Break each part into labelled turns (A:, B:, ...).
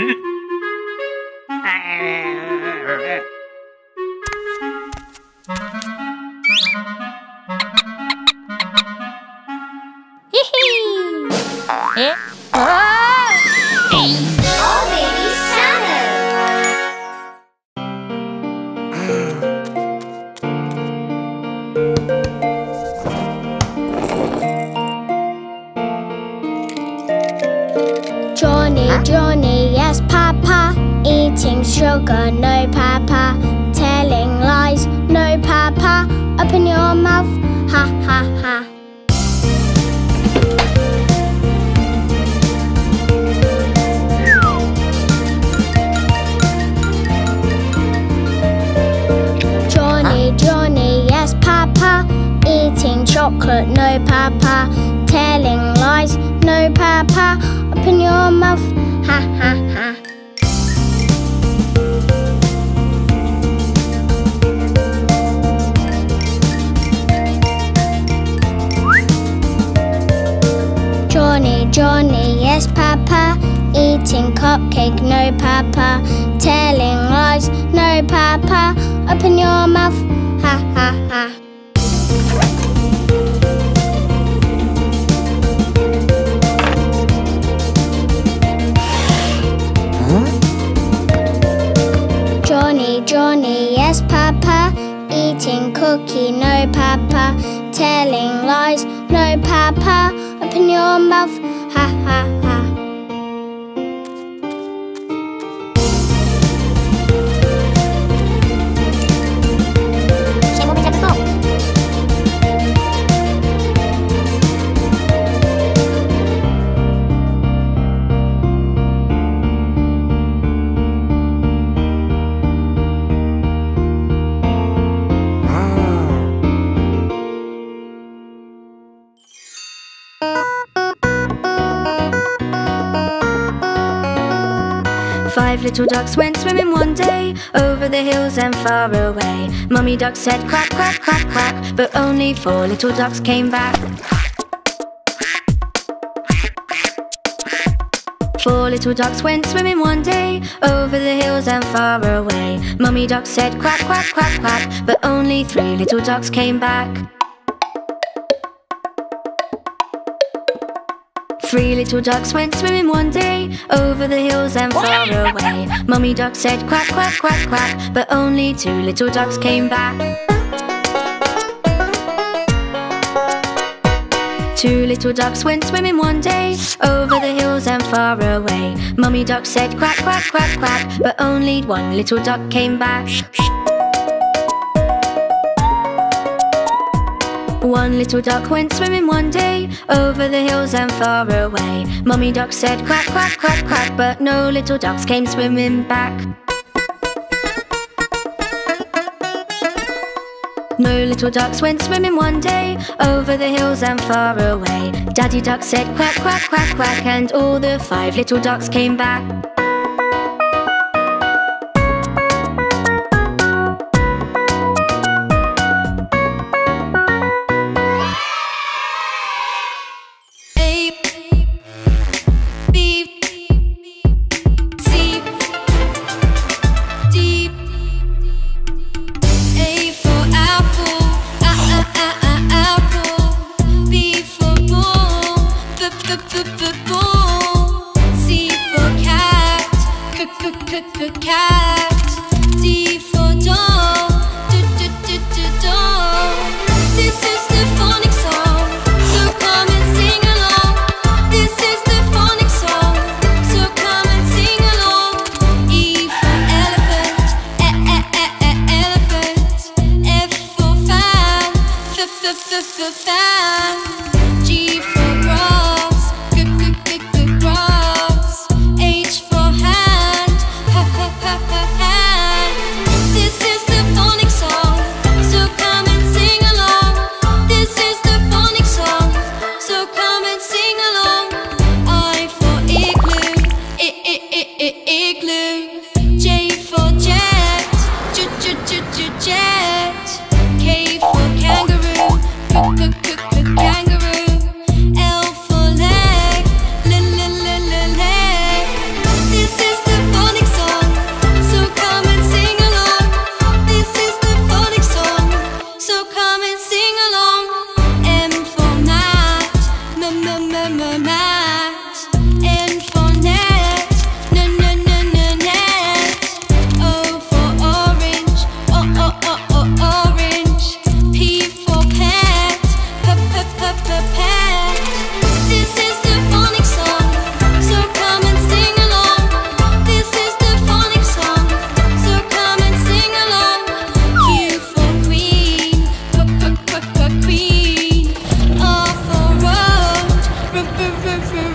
A: Eh?
B: little ducks went swimming one day over the hills and far away. Mummy duck said quack, quack, quack, quack, but only four little ducks came back. Four little ducks went swimming one day over the hills and far away. Mummy duck said quack, quack, quack, quack, but only three little ducks came back. Three little ducks went swimming one day over the hills and far away. Mummy duck said quack, quack, quack, quack, but only two little ducks came back. Two little ducks went swimming one day over the hills and far away. Mummy duck said quack, quack, quack, quack, but only one little duck came back. One little duck went swimming one day over the hills and far away. Mummy duck said quack, quack, quack, quack, but no little ducks came swimming back. No little ducks went swimming one day over the hills and far away. Daddy duck said quack, quack, quack, quack, and all the five little ducks came back.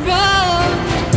C: round.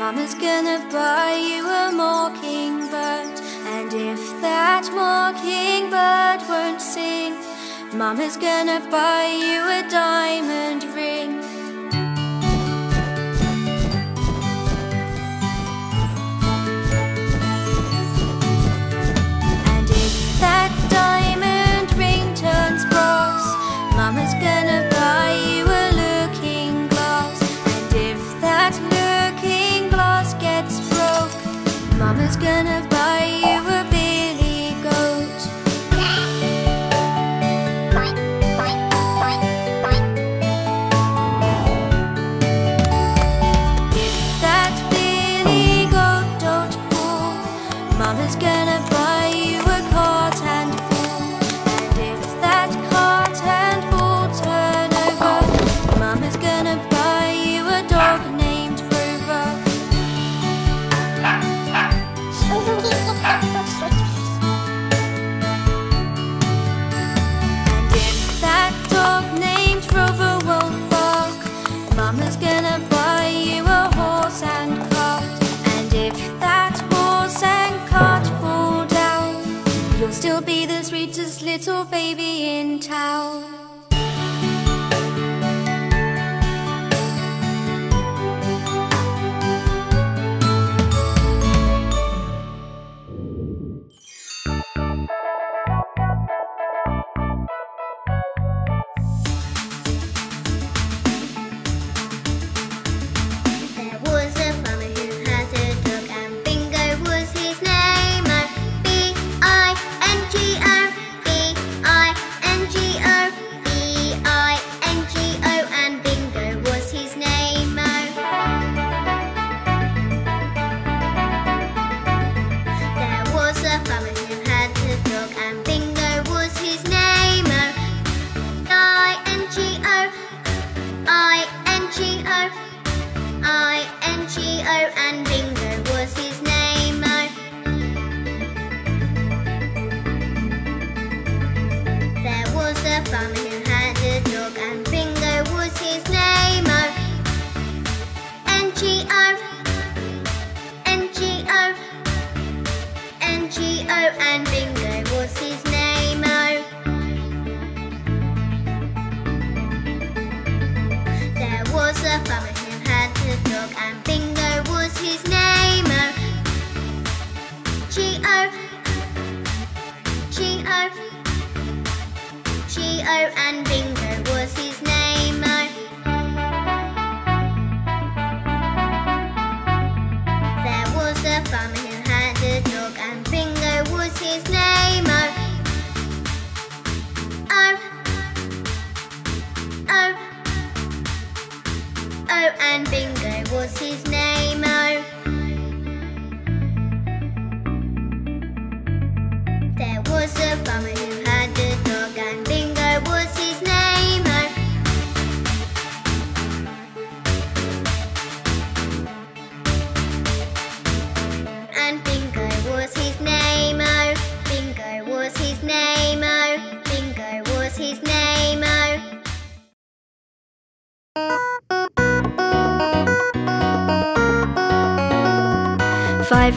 C: Mama's gonna buy you a mockingbird. And if that mockingbird won't sing, Mama's gonna buy you a diamond ring. It's gonna buy you
B: little baby in town.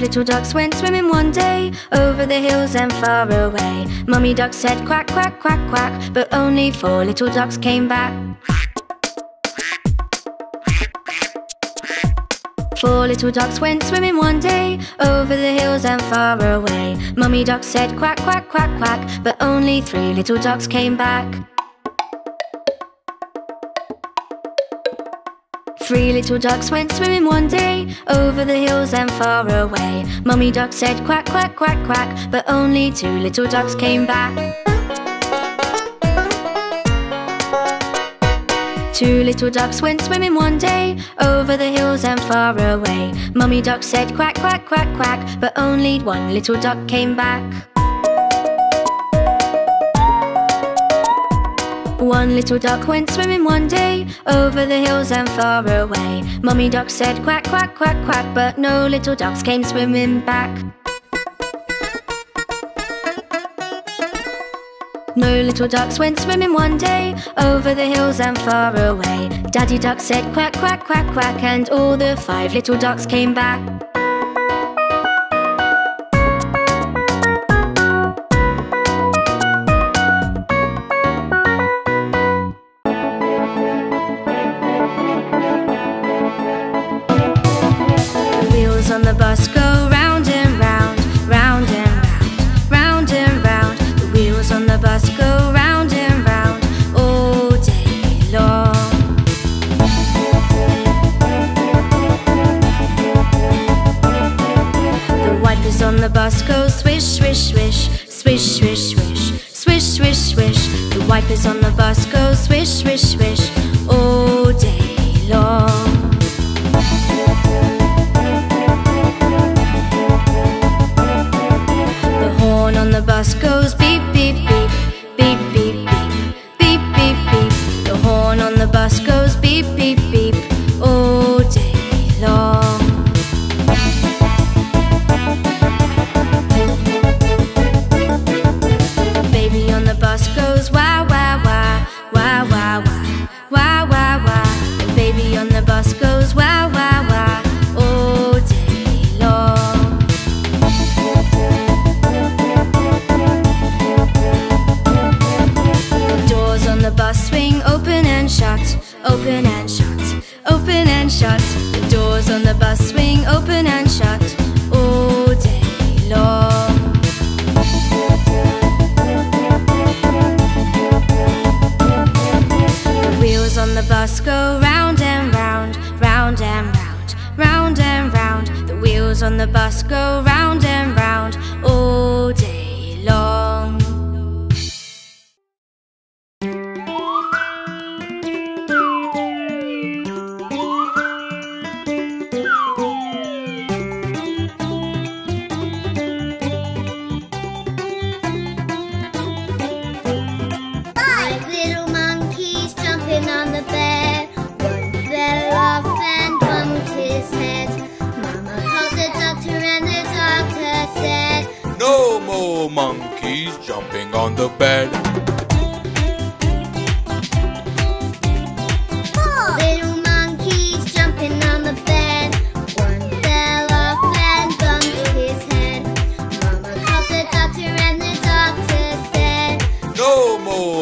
B: Little ducks went swimming one day over the hills and far away. Mummy duck said quack, quack, quack, quack, but only four little ducks came back. Four little ducks went swimming one day over the hills and far away. Mummy duck said quack, quack, quack, quack, but only three little ducks came back. Three little ducks went swimming one day over the hills and far away. Mummy duck said quack, quack, quack, quack, but only two little ducks came back. Two little ducks went swimming one day over the hills and far away. Mummy duck said quack, quack, quack, quack, but only one little duck came back. One little duck went swimming one day over the hills and far away. Mummy duck said quack, quack, quack, quack, but no little ducks came swimming back. No little ducks went swimming one day over the hills and far away. Daddy duck said quack, quack, quack, quack, and all the five little ducks came back.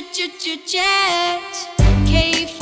B: jet. K for kangaroo,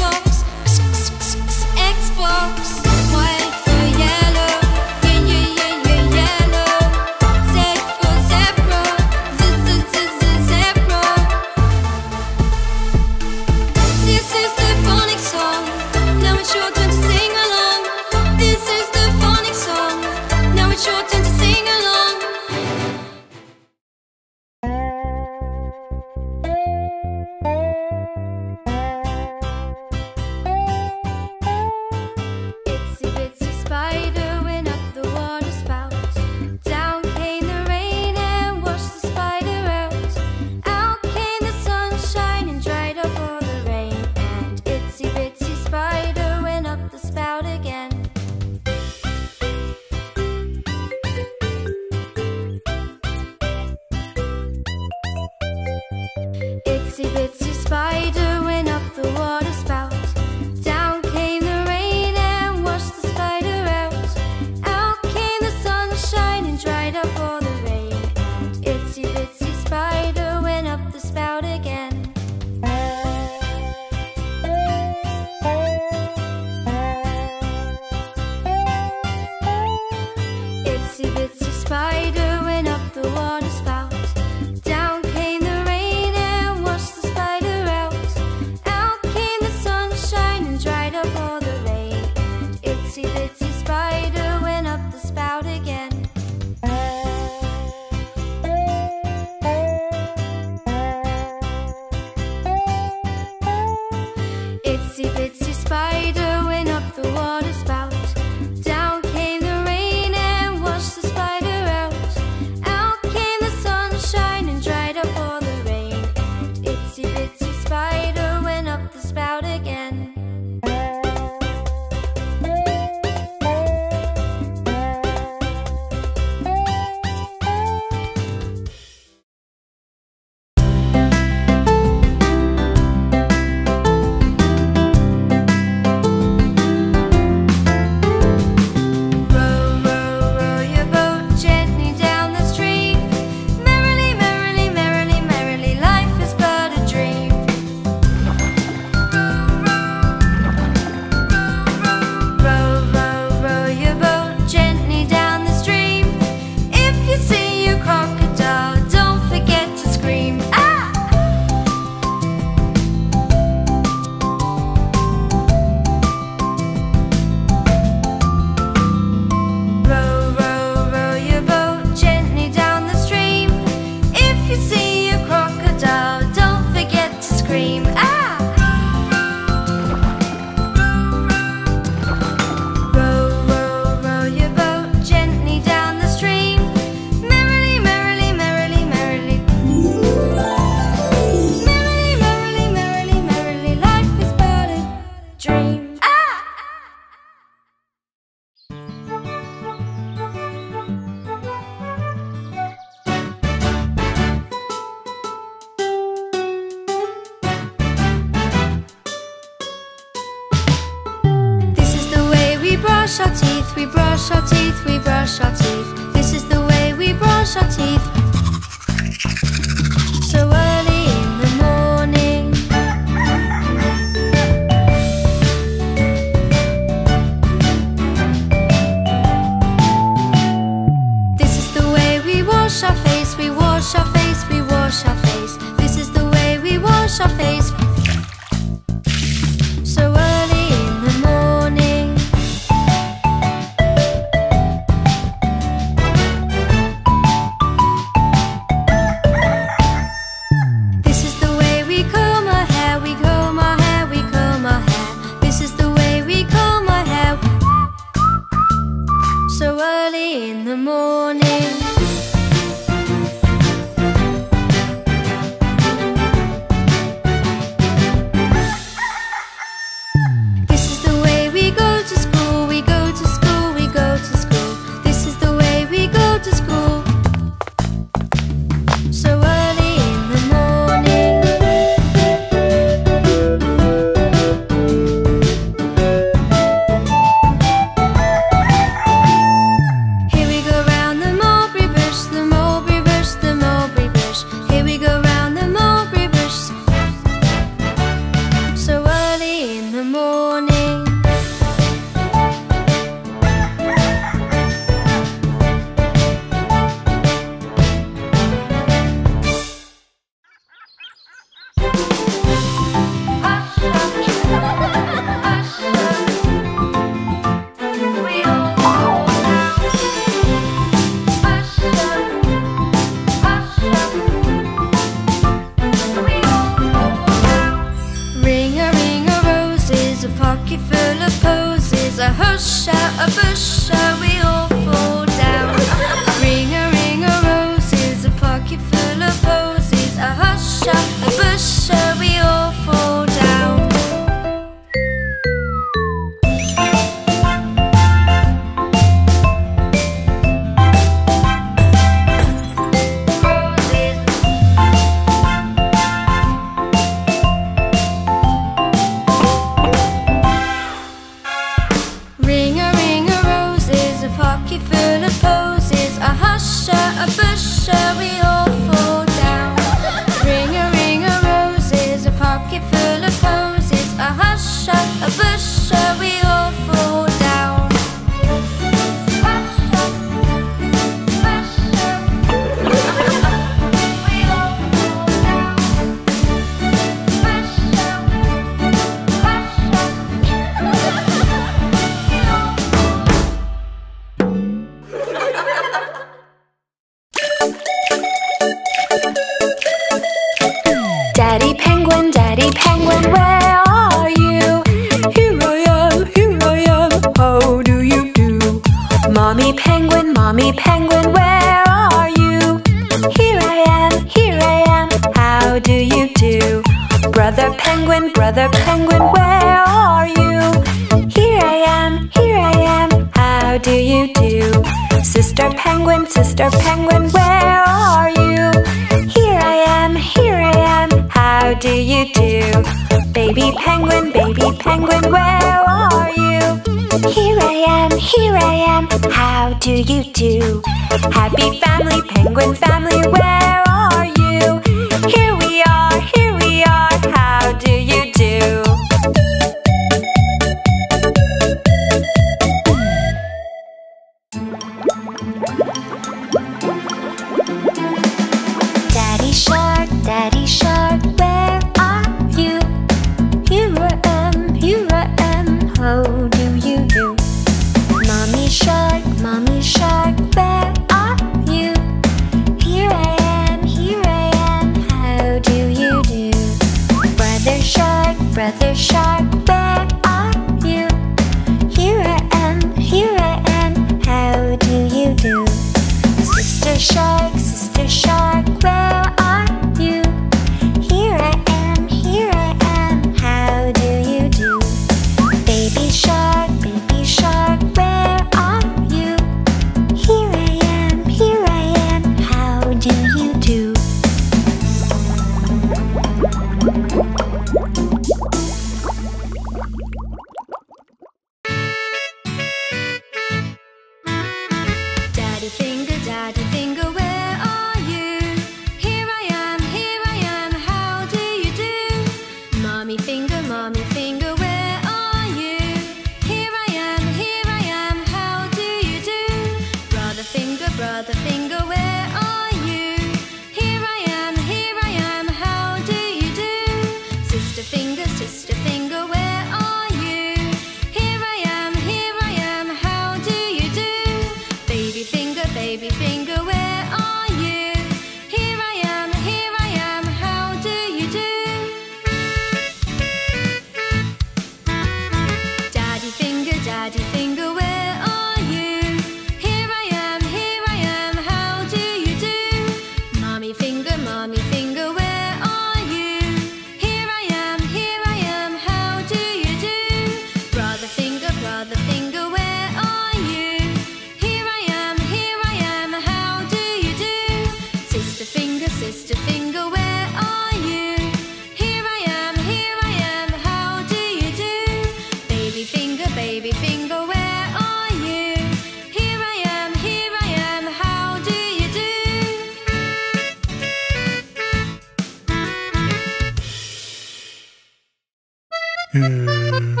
D: yeah.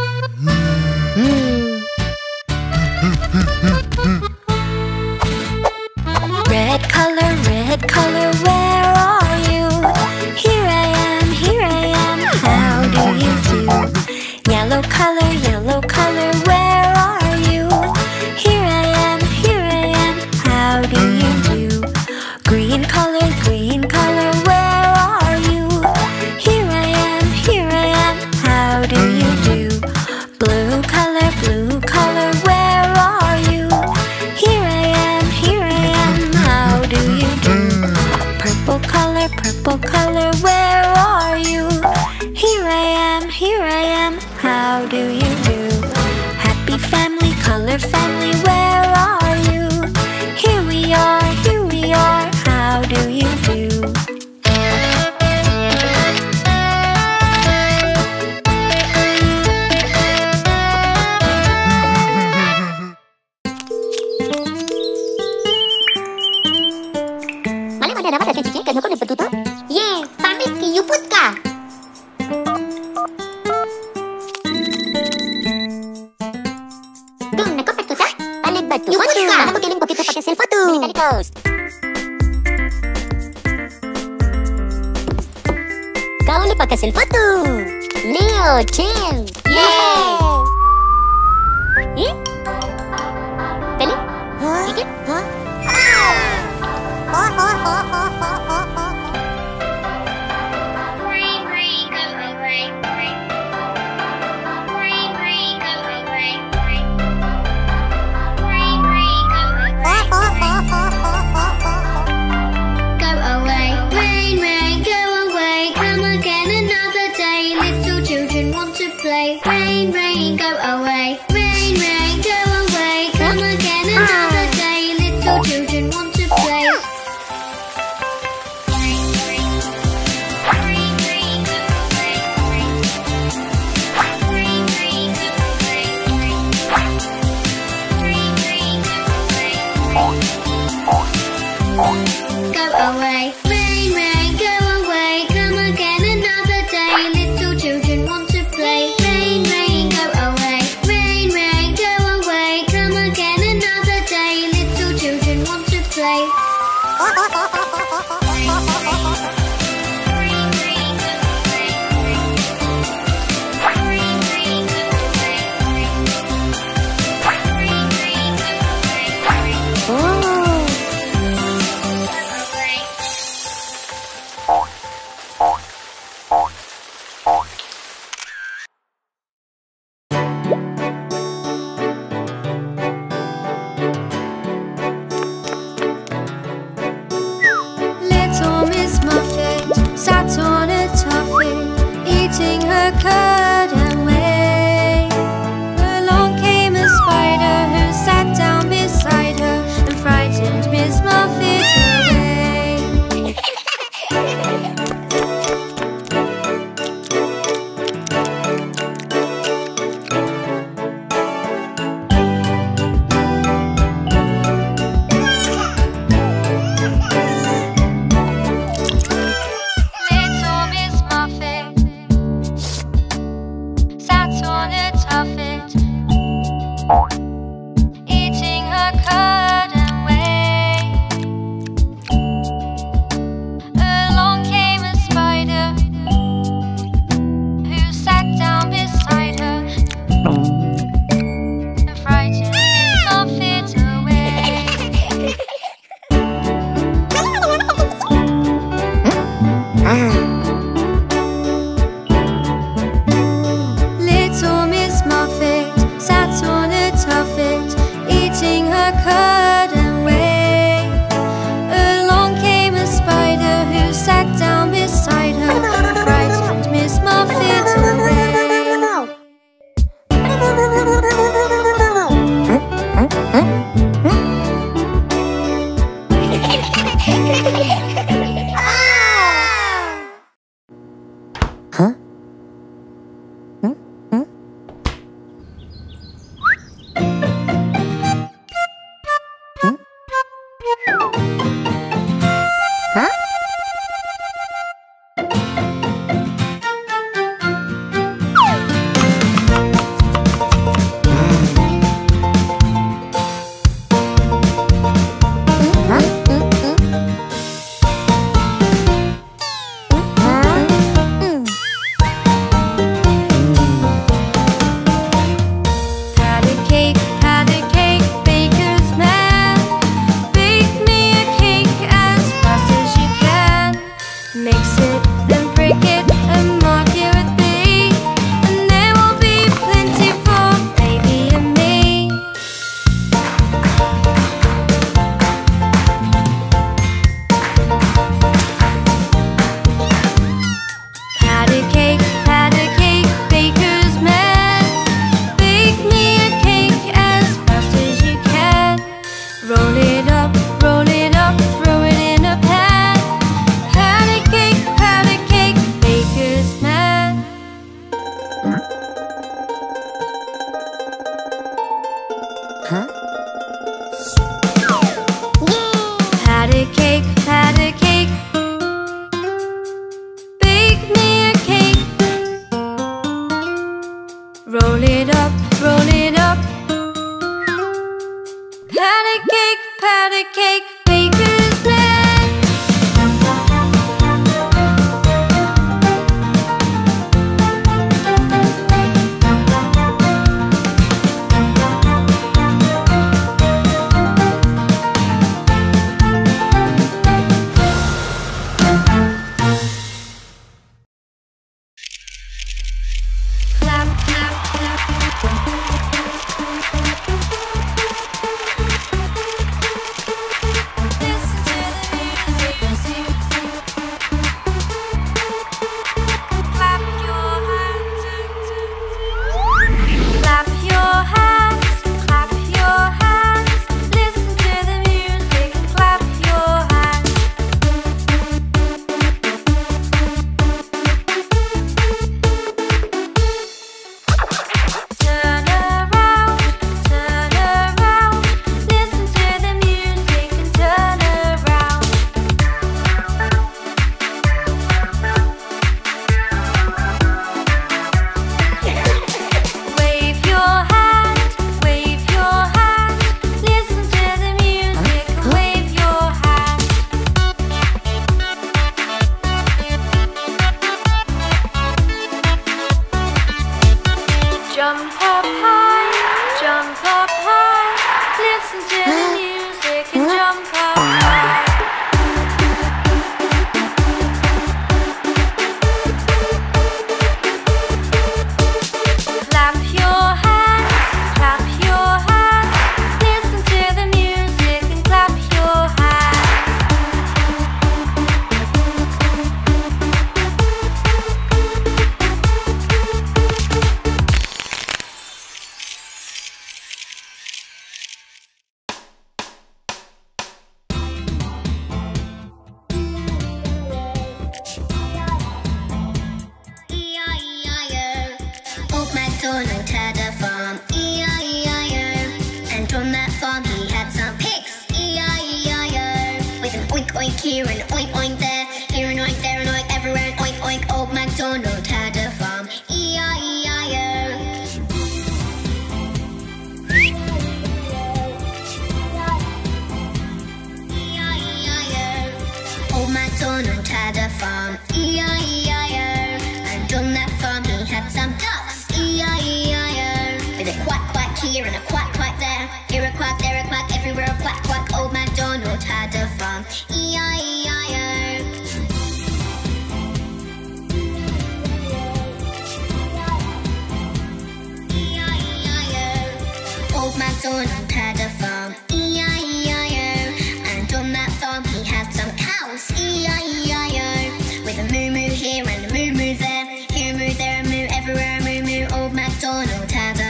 C: Rain, rain, go away.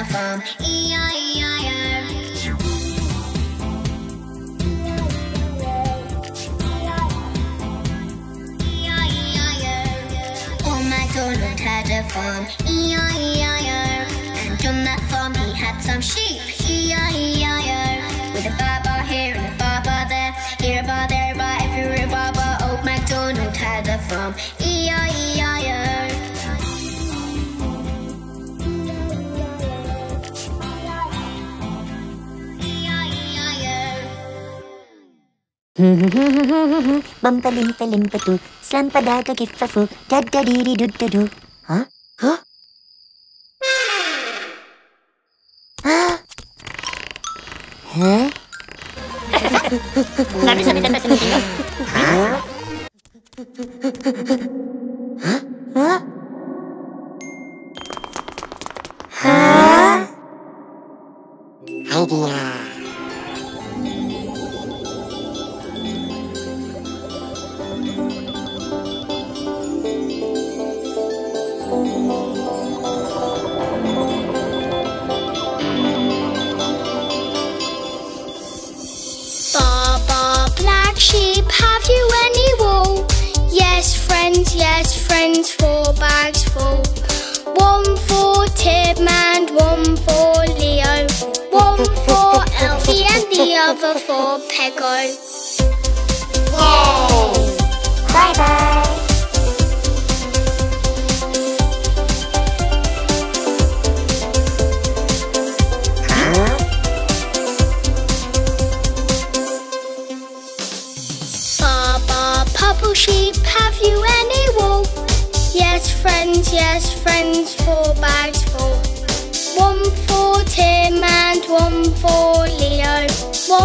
C: telephone. E-I-E-I-O. Donald
D: had a farm, E-I-E-I-O And on that farm he had some sheep, E-I-E-I-O With a
E: bab Bampelimpelimpetu, slampadaka kiffafu, daddadiri duddudu. Hah? Hah? Hah? Hah?
A: Nggak bisa
E: Huh? Huh?
C: Hah? Hah? Hah? Huh? Huh? cover for Pego.
E: Yay!
C: Bye-bye! Purple sheep, have you any wool? Yes, friends, yes, friends, four bags full. One for Tim and one for Er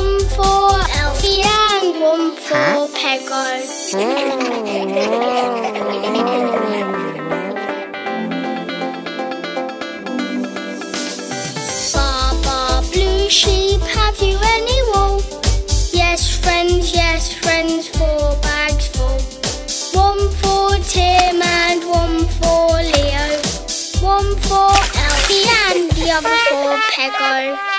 C: and sheep, have you any wool? Yes, friends, yes, friends, four bags full. One for Tim and one for Leo. One for Elfie and the other for Pego.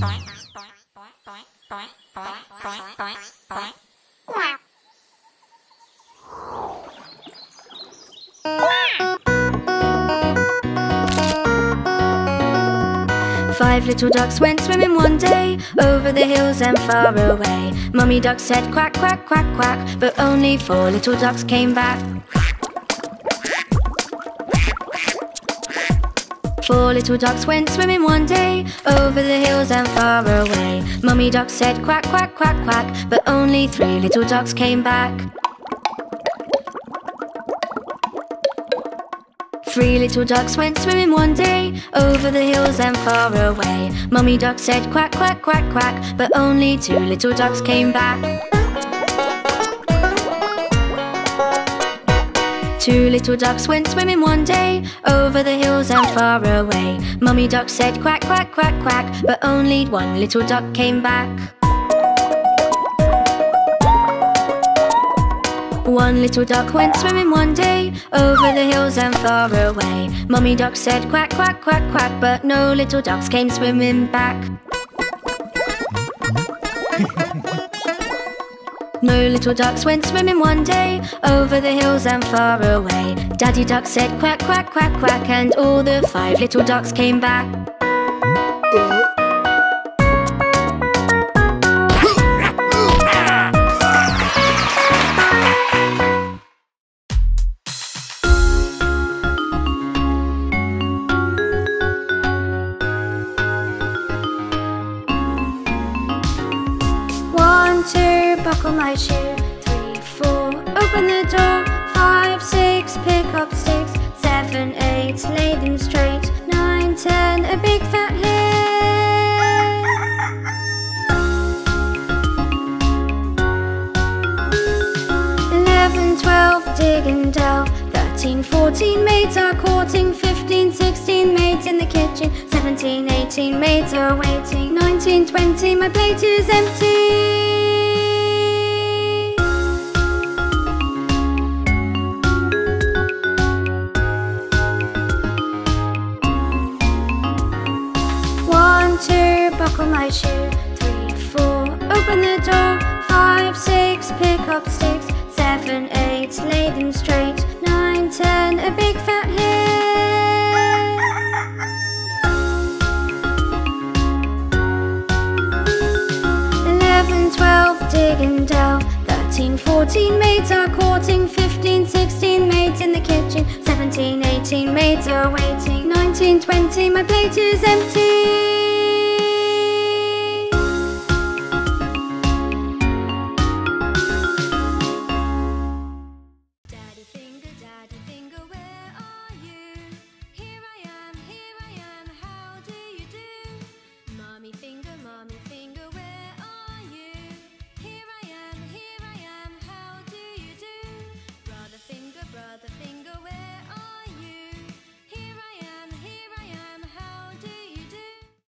B: Five little ducks went swimming one day over the hills and far away. Mummy duck said quack, quack, quack, quack, but only four little ducks came back. Four little ducks went swimming one day over the hills and far away. Mummy duck said quack, quack, quack, quack, but only three little ducks came back. Three little ducks went swimming one day over the hills and far away. Mummy duck said quack, quack, quack, quack, but only two little ducks came back. Two little ducks went swimming one day over the hills and far away. Mummy duck said quack, quack, quack, quack, but only one little duck came back. One little duck went swimming one day over the hills and far away. Mummy duck said quack, quack, quack, quack, but no little ducks came swimming back. No little ducks went swimming one day over the hills and far away. Daddy duck said quack, quack, quack, quack, and all the five little ducks came back. Maids are waiting. Nineteen, twenty, my plate is empty. My plate is empty.